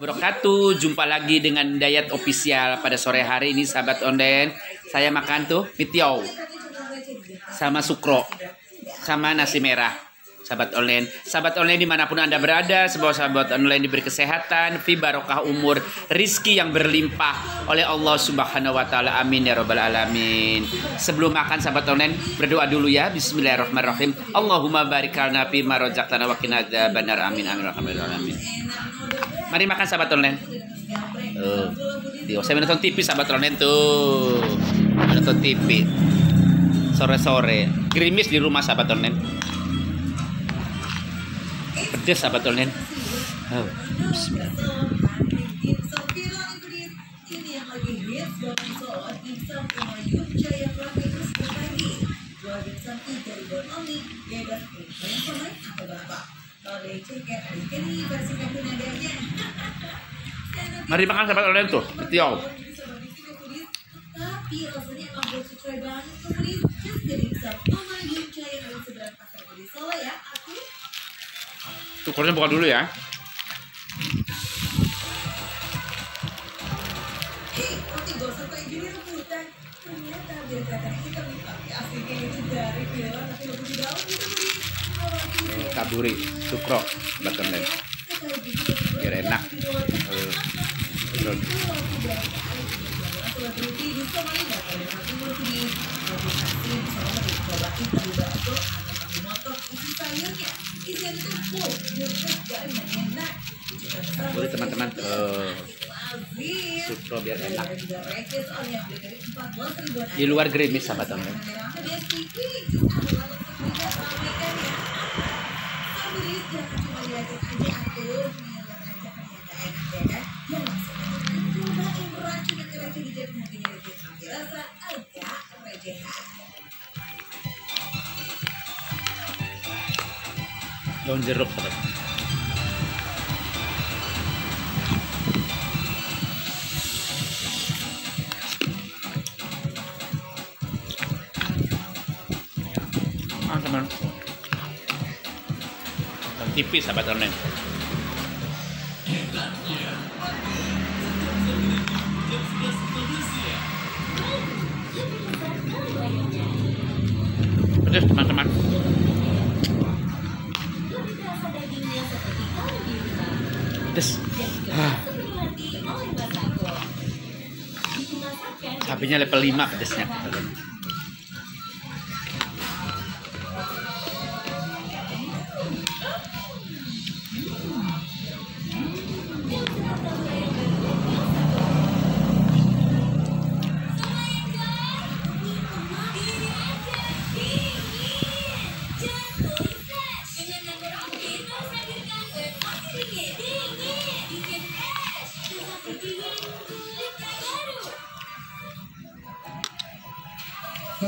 Wabarakatuh, jumpa lagi dengan Dayat Official pada sore hari ini sahabat online. Saya makan tuh mitiau sama sukro sama nasi merah. Sahabat online, sahabat online di mana pun anda berada, sebuah sahabat online diberi kesehatan, fi barokah umur, rizki yang berlimpah oleh Allah Subhanahu Wa Taala. Amin ya robbal alamin. Sebelum makan sahabat online berdoa dulu ya. Bismillahirrahmanirrahim. Allahumma barik fi ma qina adzabannar. Amin amin ya alamin. Mari makan sahabat online. Tuh. Tuh, saya menonton TV sahabat online tuh. Menonton TV. Sore-sore. Gerimis di rumah sahabat online. Pedes sahabat online. Oh, bismillah. Mari makan sahabat online tuh. Tiau. Tapi rasanya amat sesuai banget tuh ya. Cukurnya buka dulu ya. Ternyata biar nih tapi aslinya itu dari film tapi lebih gitu Ini Taburi, sukro, online. Biar enak. Eh. Taburi teman-teman. Eh, sukro biar enak. Di luar gerimis sahabat online. Daun jeruk sahabat. Ah, teman. Tipis sahabat online. Pedas teman-teman. Pedas. Ah, Cabenya level 5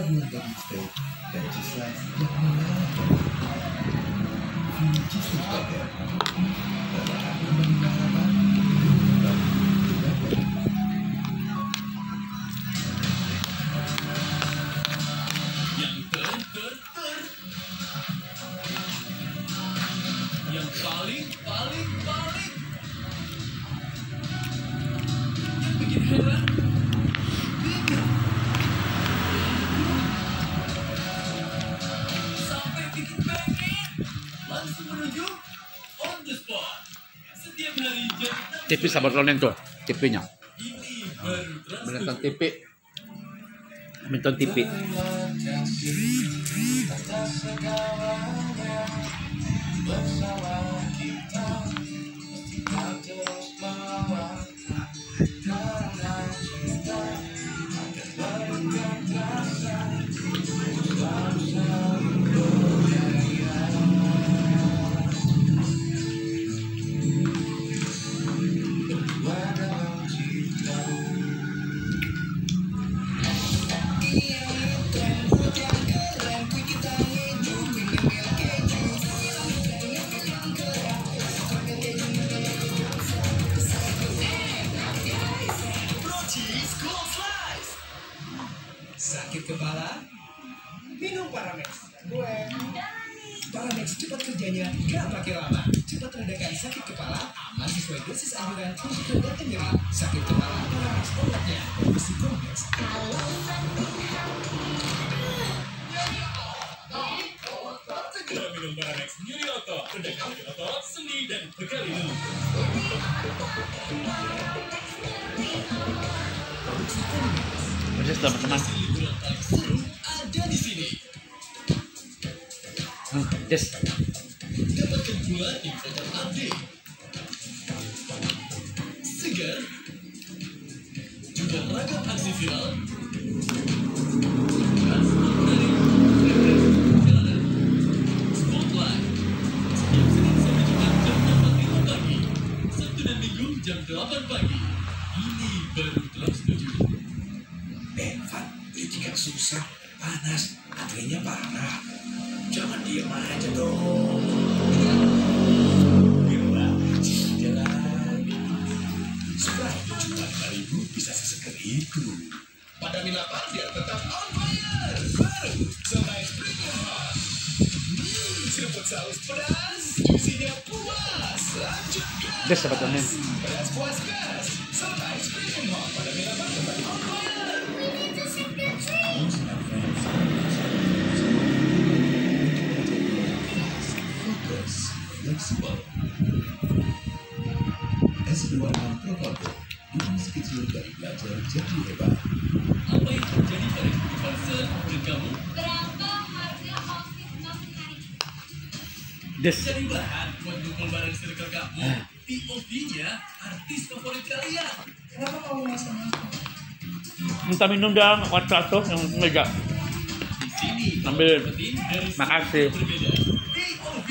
God knows that it's. Then Jesus like, let me know. Jesus got there. But I remember TV sahabat online tuh, terasa Menonton TV. Menonton TV. Sakit pakai lama. Cepat redakan sakit kepala, aman sesuai dosis anjuran untuk kegiatan nyeri, sakit kepala, dan obatnya. Psikomex. Segera minum Baranex Nyeri Otot, redakan nyeri otot, sendi, dan pegal hidung. Persis. Liburan paling seru ada di sini. Hmm, Yes. Dapatkan pula info terupdate. Segar. Juga ragam aksi viral. Transport dari referensi perjalanan. Spotlight. Setiap Senin sampai Jumat jam 45 pagi. Sabtu dan Minggu jam 8 pagi. Ini baru Trans 7. Van, beli tiket susah, panas, antrinya parah. Jangan diem aja dong. Bisa seseger itu. Pada Minapan biar tetap on fire. Bareng Sunrise Premium Hot. Hmm, seruput saus pedas, juicy-nya puas. Lanjutkan. Yes, sahabat online. Pedas puas gas. Sunrise Premium Hot hebat. Apa yang terjadi pada kehidupan sehari kamu Berapa harga outfit kamu hari ini? Yes. jadi bahan buat bareng circle kamu. POV-nya artis favorit kalian. Kenapa kamu mau sama aku? Minta minum dong, WhatsApp tuh yang meja. Di sini Ambil. Makasih. POV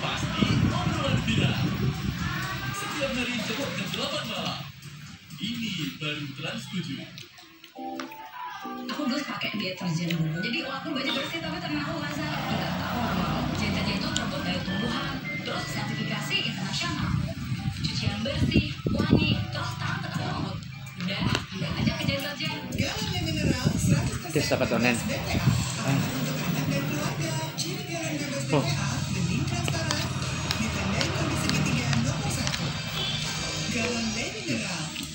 pasti obrolan viral. Setiap hari jam jam 8 malam. Ini baru Trans 7. Aku dulu pakai deterjen dulu. Jadi waktu baju bersih tapi ternyata aku nggak tahu kalau deterjen itu terbuat dari tumbuhan. Terus sertifikasi internasional. Cucian bersih, wangi, terus tahan tekan rambut. Udah, bilang aja ke deterjen. Galon mineral 100% Yes, sahabat online. BPA.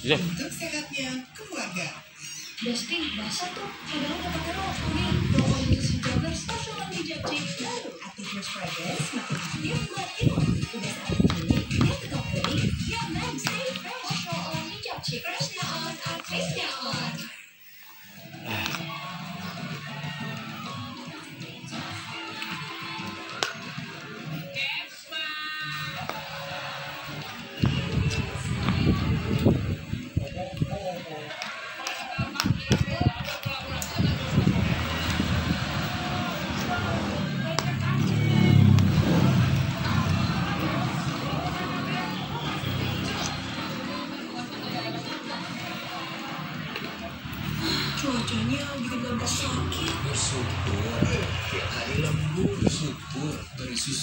Mineral, Yes. untuk sehatnya keluarga. Besti, basah tuh. Padahal pakai rokok nih. Rokok itu sejaga spesial di Japci. Lalu, Active Fragrance, makin dia buat itu. Udah saat ini, dia tetap kering. Ya, man, stay fresh. Show on di Japci. Freshnya on, taste-nya on.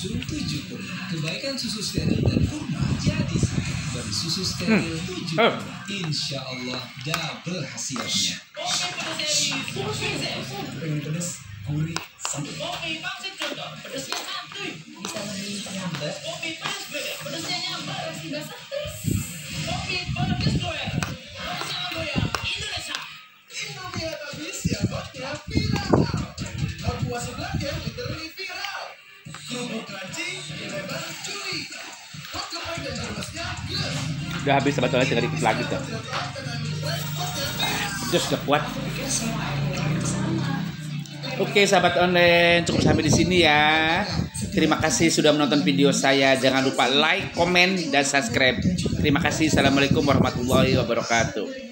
Susu tujuh kurma. Kebaikan susu steril dan kurma jadi satu. Beri susu steril tujuh Oh. kurma. Insya Allah double hasilnya. Pengen pedas, gurih, sampai Oke pangsit contoh, pedasnya santuy. Bisa penyambat. Oke pedas beda, pedasnya nyambar. Versi basah, Udah habis online tinggal dikit lagi tuh. Terus udah kuat. Oke sahabat online cukup sampai di sini ya. Terima kasih sudah menonton video saya. Jangan lupa like, komen, dan subscribe. Terima kasih. Assalamualaikum warahmatullahi wabarakatuh.